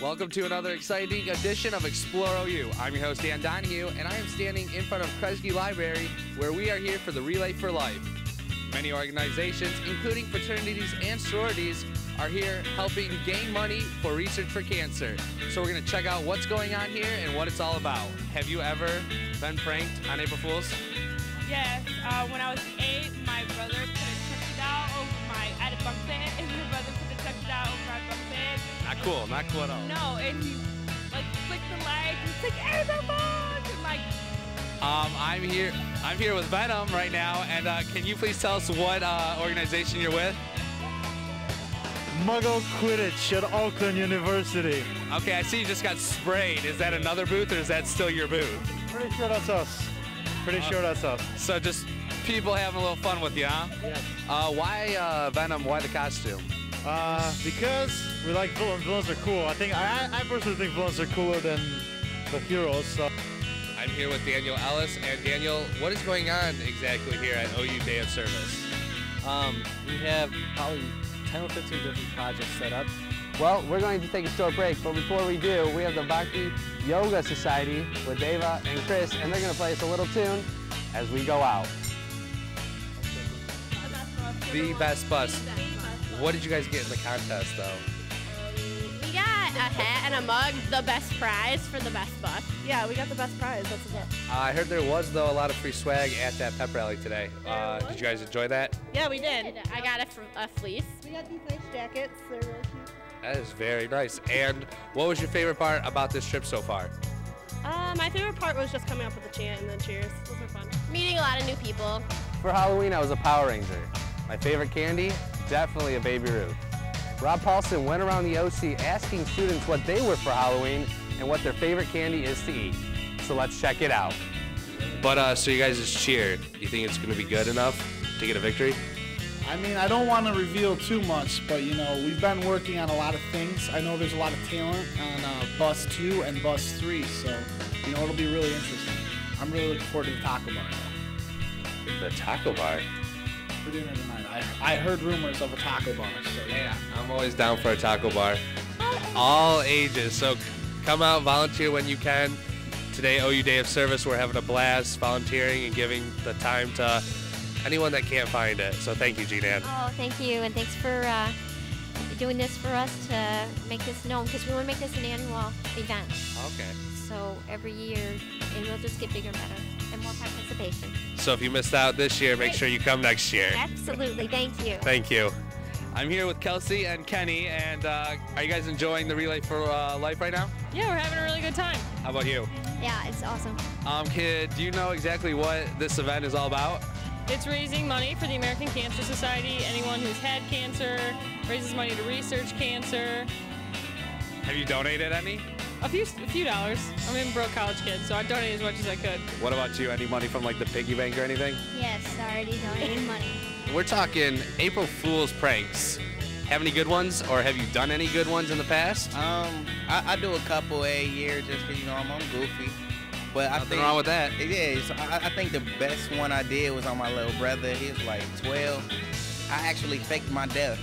Welcome to another exciting edition of Explore OU. I'm your host, Dan Donahue, and I am standing in front of Kresge Library, where we are here for the Relay for Life. Many organizations, including fraternities and sororities, are here helping gain money for research for cancer. So we're going to check out what's going on here and what it's all about. Have you ever been pranked on April Fools? Yes, uh, when I was eight, cool, not cool at all. No, and he like flicked the light, and he's like, April Fools! And like, Um, I'm here. I'm here with Venom right now, and uh, can you please tell us what uh, organization you're with? Muggle Quidditch at Oakland University. Okay, I see you just got sprayed. Is that another booth, or is that still your booth? Pretty sure that's us. Pretty sure that's us. So just people having a little fun with you, huh? Yes. Uh, why uh, Venom? Why the costume? Uh, because we like villains. Villains are cool. I think I, I personally think villains are cooler than the heroes. So I'm here with Daniel Ellis, and Daniel, what is going on exactly here at OU Day of Service? Um, we have probably 10 or 15 different projects set up. Well, we're going to take a short break, but before we do, we have the Bhakti Yoga Society with Deva and Chris, and they're going to play us a little tune as we go out. The best bus. What did you guys get in the contest, though? We got a hat and a mug, the best prize for the best bus. yeah, we got the best prize. That's what's up. Uh, I heard there was, though, a lot of free swag at that pep rally today. Uh, did you guys enjoy that? Yeah, we did. I got a, fr- a fleece. We got these nice jackets. They're real cute. That is very nice. And what was your favorite part about this trip so far? Uh, my favorite part was just coming up with the chant and then cheers. Those were fun. Meeting a lot of new people. For Halloween, I was a Power Ranger. My favorite candy? Definitely a Baby Ruth. Rob Paulson went around the OC asking students what they were for Halloween and what their favorite candy is to eat. So let's check it out. But uh, so you guys just cheered. You think it's going to be good enough to get a victory? I mean, I don't want to reveal too much, but you know, we've been working on a lot of things. I know there's a lot of talent on uh, Bus 2 and Bus 3, so you know, it'll be really interesting. I'm really looking forward to the taco bar. The taco bar. For dinner tonight, I, I heard rumors of a taco bar, so yeah. Yeah, I'm always down for a taco bar. All ages. So come out, volunteer when you can. Today, OU Day of Service, we're having a blast volunteering and giving the time to anyone that can't find it. So thank you, G-Dan. Oh, thank you, and thanks for uh, doing this for us to make this known because we want to make this an annual event. Okay. So every year it will just get bigger and better and more participation. So if you missed out this year, make sure you come next year. Absolutely, thank you. Thank you. I'm here with Kelsey and Kenny, and uh, are you guys enjoying the Relay for uh, Life right now? Yeah, we're having a really good time. How about you? Yeah, it's awesome. Um, kid, do you know exactly what this event is all about? It's raising money for the American Cancer Society. Anyone who's had cancer raises money to research cancer. Have you donated any? A few, a few dollars. I'm a broke college kid, so I donated as much as I could. What about you? Any money from like the piggy bank or anything? Yes, I already donated money. We're talking April Fool's pranks. Have any good ones, or have you done any good ones in the past? Um, I, I do a couple a year just because you know I'm, I'm goofy. But I Nothing think wrong with that. Yeah, so I, I think the best one I did was on my little brother. He was like 12. I actually faked my death.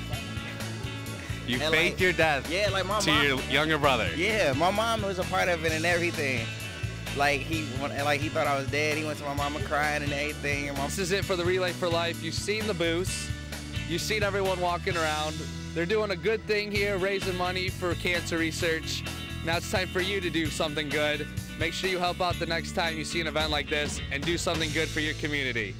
You And, faked like, your death Yeah, like my to mom. your younger brother. Yeah, my mom was a part of it and everything. Like he, like he thought I was dead. He went to my mama crying and everything. And This is it for the Relay for Life. You've seen the booths. You've seen everyone walking around. They're doing a good thing here, raising money for cancer research. Now it's time for you to do something good. Make sure you help out the next time you see an event like this and do something good for your community.